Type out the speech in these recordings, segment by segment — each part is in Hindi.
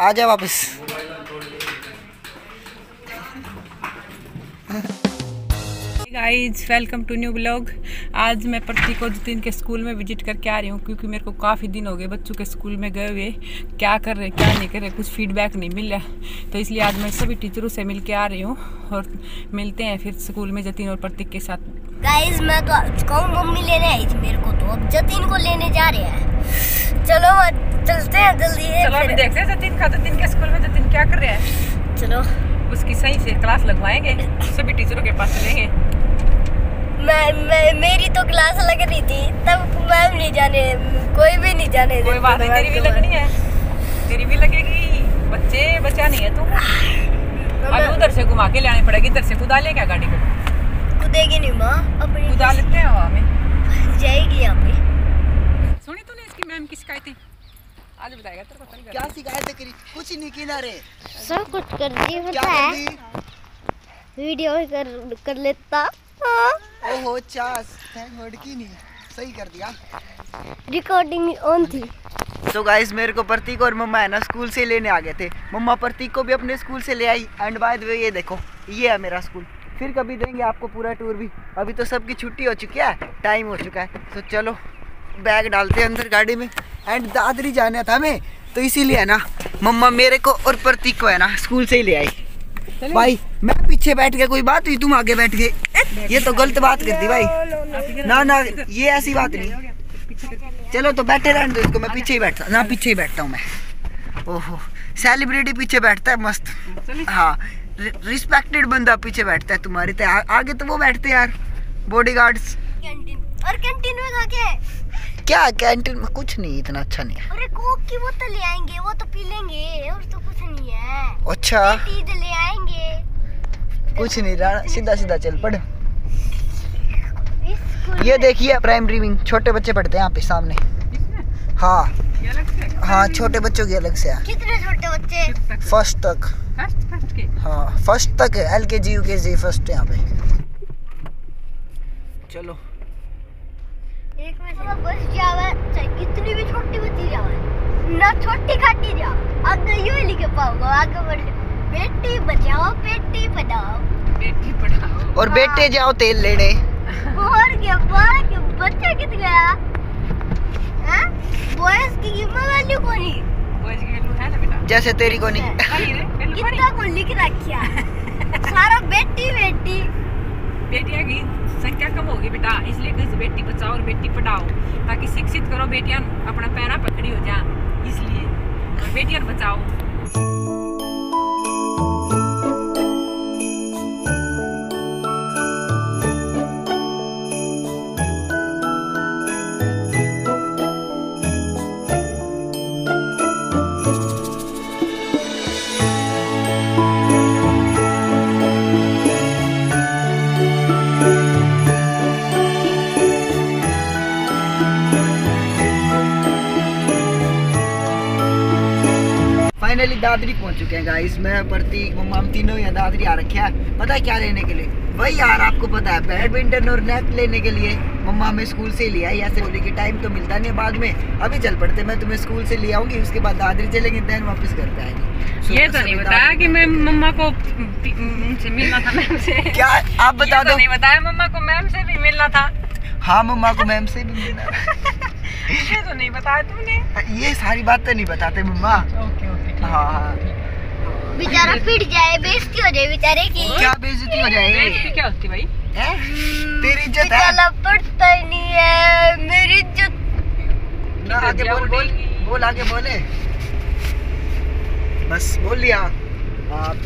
आ जा वापस। मोबाइल तोड़ guys welcome to new blog आज मैं प्रतीक और जतिन के स्कूल में विज़िट करके आ रही हूँ क्योंकि मेरे को काफ़ी दिन हो गए बच्चों के स्कूल में गए हुए। क्या कर रहे क्या नहीं कर रहे कुछ फीडबैक नहीं मिल रहा। तो इसलिए आज मैं सभी टीचरों से मिल के आ रही हूँ और मिलते हैं फिर स्कूल में जतिन और प्रतीक के साथ। गाइस मैं तो कहूँ मम्मी लेने आई थी मेरे को तो। अब जतिन को लेने जा रहे हैं। चलो अब चलते हैं जल्दी। से चलो अभी देखते हैं जतिन का। जतिन के स्कूल में जतिन क्या कर रहे हैं? चलो। उसकी सही से क्लास लगवाएँगे। सभी टीचरों के पास चलेंगे। मैं, मैं मेरी तो क्लास लग रही थी। तब मैम नहीं जाने कोई भी नहीं जाने कोई बात नहीं तेरी भी लगनी है। तेरी भी लगेगी। बच्चे बचा नहीं है तू। अभी उधर से घुमा के लानी पड़ेगी। इधर से कुदा ले क्या गाड़ी को। कूदेगी नहीं माँ अपनी कुदा लेते हैं हवा में। जाएगी यहाँ पे। सुनी तूने इसकी मैम की शिकायतें? आज बताएगा तेरे को कल क्या शिकायत करी? कुछ नहीं किनारे सब कुछ कर दी क्या कर दी? वीडियो कर कर लेता। हाँ। ओहो चास। थैंक गॉड की नहीं। सही कर दिया। रिकॉर्डिंग ऑन थी। तो गाइस मेरे को प्रतीक और मम्मा है ना स्कूल से लेने आ गए थे। मम्मा प्रतीक को भी अपने स्कूल से ले आई। एंड बाय द वे ये देखो ये है मेरा स्कूल। फिर कभी देंगे आपको पूरा टूर भी। अभी तो सबकी छुट्टी हो चुकी है टाइम हो चुका है। तो चलो बैग डालते हैं अंदर गाड़ी में। एंड दादरी जाना था हमें तो इसीलिए है ना मम्मा मेरे को और प्रतीक को है ना स्कूल से ही ले आई। भाई मैं पीछे बैठ गया कोई बात हुई तुम आगे बैठ गए। ये तो गलत बात कर दी भाई। ना ना ये ऐसी बात नहीं। चलो तो बैठे रहने दो इसको मैं पीछे ही बैठता ना पीछे ही बैठता हूँ मैं। ओहो सेलिब्रिटी पीछे बैठता है मस्त। हाँ रिस्पेक्टेड बंदा पीछे बैठता है तुम्हारे तो। आ, आगे तो वो बैठते हैं यार बॉडीगार्ड्स कैंटीन और कैंटीन में खा के क्या कैंटीन में? कुछ नहीं इतना अच्छा नहीं है। अरे कोक की बोतल ले आएँगे वो तो पी लेंगे और तो कुछ नहीं है। अच्छा। चीज़ ले आएँगे। कुछ नहीं रहा सीधा सीधा चल पड़ स्कूल ये देखिए प्राइमरी विंग छोटे बच्चे पढ़ते हैं यहाँ पे सामने। हाँ। ये अलग से हाँ? छोटे बच्चों की अलग से कितने छोटे बच्चे? फ़र्स्ट तक? हाँ फ़र्स्ट तक है एल के जी यू के जी फ़र्स्ट यहाँ पे। चलो। एक में से बस जावे चाहे कितनी भी छोटी बच्ची जावे ना छोटी खाटी जा आगे यूँ ही लिखे पाऊँगा आगे बढ़ बेटी बचाओ बेटी पढ़ाओ। बेटी पढ़ाओ। और बेटे जाओ तेल लेने। और क्या बाहर के बच्चा कित गया? हैं? बॉयज़ की कीमत वैल्यू कोनी? बॉयज़ की वैल्यू है ना बेटा? जैसे तेरी को कितना को लिख सारा बेटी बेटी। बेटियाँ की संख्या कम होगी बेटा इसलिए कहीं बेटी बचाओ और बेटी पढ़ाओ ताकि शिक्षित करो बेटियाँ अपना पैरा पकड़ी हो जा इसलिए। बेटियाँ बचाओ। फाइनली दादरी पहुँच चुके हैं गाइस मैं प्रतीक मम्मा हम तीनों यहाँ दादरी आ रखे हैं। पता है क्या लेने के लिए? वही यार आपको पता है बैडमिंटन और नेट लेने के लिए मम्मा हमें स्कूल से लिया ऐसे बोले कि टाइम तो मिलता नहीं है बाद में। अभी चल पड़ते मैं तुम्हें स्कूल से ले आऊँगी उसके बाद दादरी चलेंगे देन वापस घर पे आएँगे। ये तो नहीं बताया कि मैं मम्मा को उनसे मिलना था मैम से। क्या? आप बता तो दो। नहीं बताया मम्मा को मैम से भी मिलना था। हाँ मम्मा को मैम से भी मिलना ये तो नहीं बताया तुमने। ये सारी बात तो नहीं बताते मम्मा। Okay okay. हाँ हाँ। बेचारा पिट जाए बेइज्जती हो जाए बेचारे की। क्या बेइज्जती हो जाएगी बेइज्जती क्या होती भाई? हैं? तेरी इज़्ज़त है? बेचारा पढ़ता ही नहीं है मेरी इज़्ज़त। ना आगे बोल बोल बोल आगे बोले। बस बोल लिया।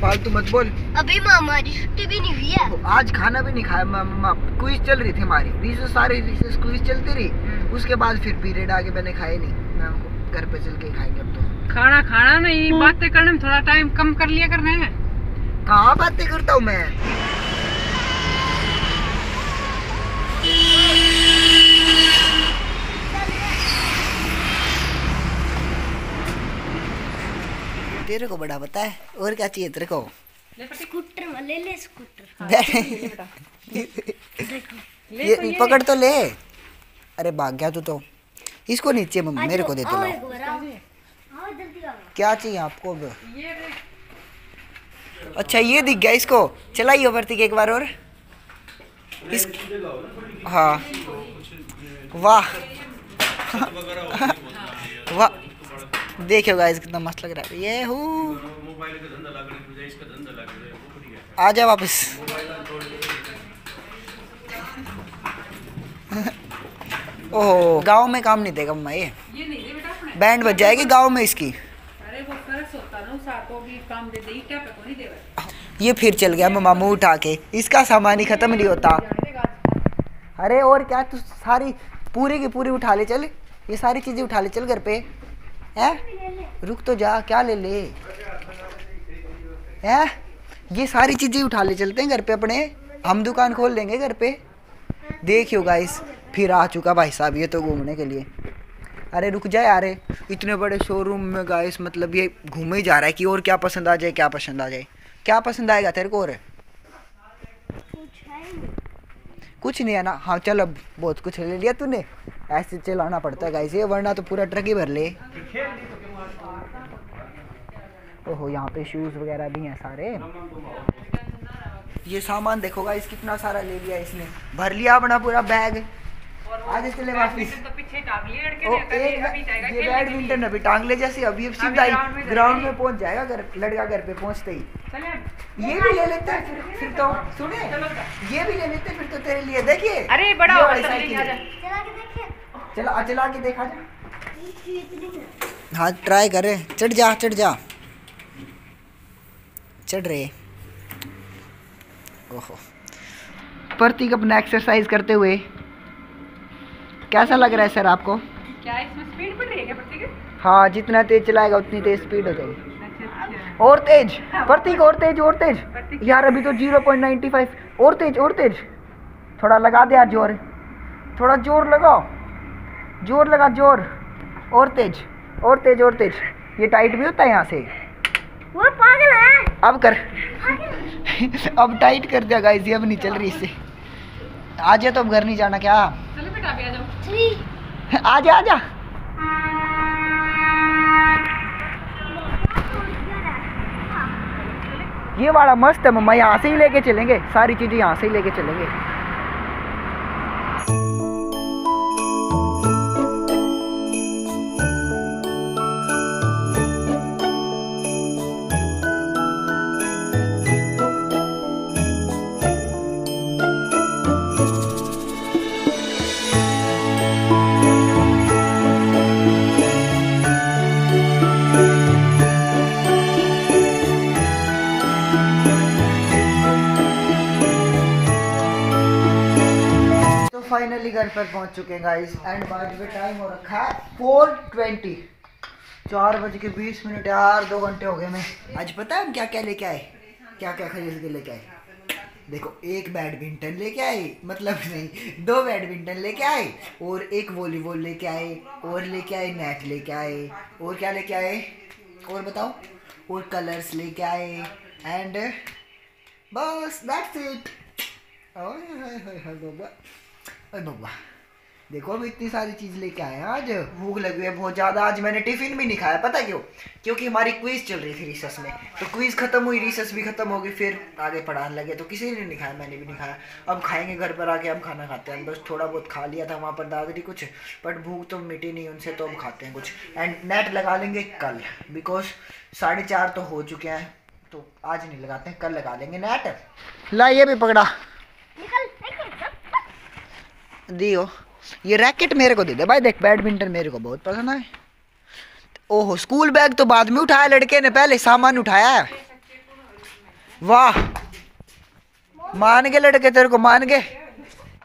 फालतू मत बोल। अभी माँ हमारी छुट्टी भी नहीं हुई है। आज खाना भी नहीं खाया मम्मा क्विज चल रही थी हमारी। रिसेस सारी रिसेस क्विज चलती रही। उसके बाद फिर पीरियड आगे मैंने खाए नहीं। मैं घर पे चल के खाएँगे अब तो। खाना खाना नहीं बातें करने में थोड़ा टाइम कम कर लिया करना है। कहाँ बातें करता हूँ मैं? तेरे को बड़ा पता है और क्या चाहिए तेरे को? स्कूटर ले ले स्कूटर। ये पकड़ तो ले। अरे भाग गया तू तो। इसको नीचे मेरे को दे दो क्या चाहिए आपको अब? अच्छा ये दिख गया इसको। चलाइए प्रतीक एक बार और। इस हाँ। वाह। वाह। देखियो गाइस कितना मस्त लग रहा है। ये हूँ। आ जा वापस। ओह गाँव में काम नहीं देगा मम्मा ये। बैंड बज जाएगी गाँव में इसकी। अरे वो सरस होता ना साथ भी काम दे दे क्या पे नहीं देगा ये फिर चल गया मम्मा मुँह उठा के। इसका सामान ही खत्म नहीं होता। अरे और क्या तू सारी पूरी की पूरी उठा ले चल। ये सारी चीज़ें उठा ले चल घर पे। है? रुक तो जा क्या ले ले? है? ये सारी चीज़ें उठा ले चलते हैं घर पे अपने। हम दुकान खोल लेंगे घर पे। देखियो गाइस फिर आ चुका भाई साहब ये तो घूमने के लिए। अरे रुक जाए अरे इतने बड़े शोरूम में गाइस मतलब ये घूमे ही जा रहा है कि और क्या पसंद आ जाए क्या पसंद आ जाए। क्या पसंद आएगा तेरे को और? कुछ है नहीं। कुछ नहीं है ना? हाँ चल अब बहुत कुछ ले लिया तूने। ऐसे चलाना पड़ता है गाइस ये वरना तो पूरा ट्रक ही भर ले। ओहो यहाँ पे शूज़ वगैरह भी हैं सारे। ये सामान देखो गाइस कितना सारा ले लिया इसने। भर लिया अपना पूरा बैग आगे चले वापिस। तो पीछे टांग लिए लड़के ने अभी जाएगा ये खेलने के लिए। बैडमिंटन अभी टांग ले जैसे अभी अब सीधा ही ग्राउंड में पहुँच जाएगा घर लड़का घर पे पहुँचते ही। चले। ये भी ले लेते हैं फिर फिर तो सुने? ये भी ले लेते हैं फिर तो तेरे लिए। देखिए। अरे बड़ा चल है। चला के देखिए चला आ, चला के देखा जा। इसकी इतनी है। हाँ। ट्राई करे चढ़ जा चढ़ जा। चढ़ रहे। ओहो। प्रतीक अपना एक्सरसाइज करते हुए कैसा लग रहा है सर आपको? क्या इसमें स्पीड बढ़ रही है क्या हाँ जितना तेज चलाएगा उतनी तेज स्पीड हो जाएगी। अच्छा अच्छा। और तेज? प्रतीक और तेज और तेज? यार अभी तो ज़ीरो पॉइंट नाइन्टी फाइव और तेज और तेज? थोड़ा लगा दे यार ज़ोर। थोड़ा ज़ोर लगाओ। ज़ोर लगा ज़ोर। और तेज और तेज और तेज। ये टाइट भी होता है यहाँ से। वो पागल है। अब कर। अब टाइट कर दिया गाइस ये अब नहीं चल रही इससे। आज है तो अब घर नहीं जाना क्या चलो बेटा अभी आ जाओ थ्री आजा आजा। ये वाला मस्त है, मम्मा। यहाँ से ही लेके चलेंगे। सारी चीज़ें यहाँ से ही लेके चलेंगे। घर पर पहुँच चुके हैं गाइस एंड बाद में टाइम हो रखा है फोर ट्वेंटी चार बज के बीस मिनट यार, दो घंटे हो गए मैं आज पता है क्या क्या लेके आए? क्या क्या खरीद के लेके आए? देखो, एक बैडमिंटन लेके आए मतलब नहीं, दो बैडमिंटन लेके आए, और एक वॉलीबॉल लेके आए, और लेके आए नेट लेके आए, और क्या लेके आए? और बताओ। और कलर्स लेके आए एंड बस दैट्स इट बब्बा देखो हम इतनी सारी चीज़ लेके आए आज। भूख लगी है बहुत ज़्यादा, आज मैंने टिफ़िन भी नहीं खाया, पता क्यों? क्योंकि हमारी क्विज चल रही थी रिसर्च में। तो क्विज खत्म हुई रिसर्च भी खत्म हो गई, फिर आगे पढ़ाने लगे तो किसी ने नहीं खाया, मैंने भी नहीं खाया। अब खाएँगे घर पर आके हम खाना खाते हैं। बस थोड़ा बहुत खा लिया था वहाँ पर दादाजी कुछ बट भूख तो मिटी नहीं उनसे तो अब खाते हैं कुछ। एंड नेट लगा लेंगे कल बिकॉज़ साढ़े चार तो हो चुके हैं तो आज नहीं लगाते हैं कल लगा लेंगे नेट ला ये भी पकड़ा। दियो। ये रैकेट मेरे को दे दे भाई, देख, बैडमिंटन मेरे को बहुत पसंद है। ओहो, स्कूल बैग तो बाद में उठाया, लड़के ने पहले सामान उठाया है। वाह, मान गए लड़के, तेरे को मान गए।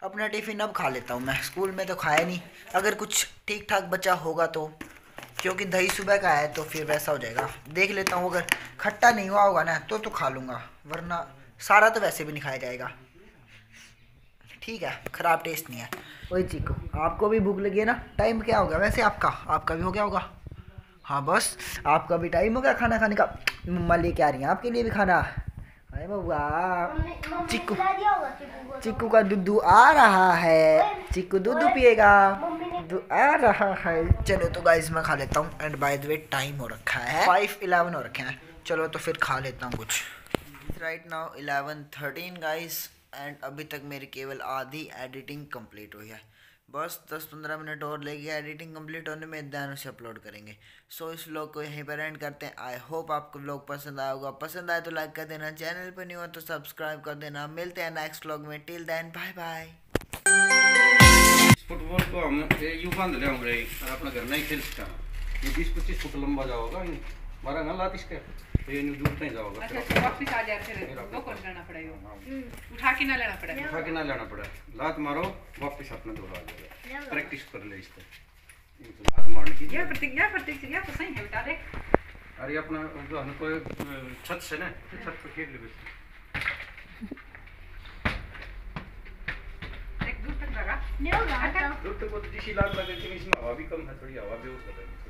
अपना टिफ़िन अब खा लेता हूँ मैं, स्कूल में तो खाया नहीं। अगर कुछ ठीक ठाक बचा होगा तो क्योंकि दही सुबह का है तो फिर वैसा हो जाएगा। देख लेता हूँ, अगर खट्टा नहीं हुआ होगा ना तो तो खा लूँगा, वरना सारा तो वैसे भी नहीं खाया जाएगा। ठीक है खराब टेस्ट नहीं है। वही चीको आपको भी भूख लगी है ना टाइम क्या होगा वैसे आपका? आपका भी हो गया होगा। हाँ बस आपका भी टाइम हो गया खाना खाने का। मम्मा लेके आ रही हैं आपके लिए भी खाना। अरे मम्मी चिक्कू। चिक्कू का। दूध आ रहा है। चिक्कू दूध पिएगा। आ रहा है। चलो तो गाइस मैं खा लेता हूँ। And by the way time हो रखा है। फाइव इलेवन हो रखे हैं। चलो तो फिर खा लेता हूँ कुछ। Right now eleven thirteen guys and अभी तक मेरी केवल आधी एडिटिंग कंप्लीट हुई है। बस दस पंद्रह मिनट और लेगी एडिटिंग कंप्लीट होने में उसे अपलोड करेंगे। सो इस व्लॉग को यहीं पर एंड करते हैं। आई होप आपको व्लॉग पसंद आया होगा। पसंद आए तो लाइक कर देना। चैनल पर नहीं हो तो सब्सक्राइब कर देना। मिलते हैं नेक्स्ट व्लॉग में। Till then bye bye football को हम ये यूँ बाँध ले होंगे और अपना घर नहीं खेल सकता ये बीस पच्चीस फुट लंबा जाओगा मारा ना लात इसके। ये दूर नहीं जाओगा अच्छा अच्छा वापस आ दो पड़ेगा उठा के ना लेना पड़ेगा उठा के ना लेना पड़ा. लात मारो वापस अपना दौड़ा आ जाएगा प्रैक्टिस कर ले इसको तो लात मारने की यह प्रतीक यह तो सही है बता दे अरे अपना जो है अ, छत से ना? छत पर खेल ले बस. एक दूर तक लगा नहीं होगा दूर तक वो दिशी लगे लेकिन इसमें हवा भी कम है थोड़ी हवा भी हो सकती है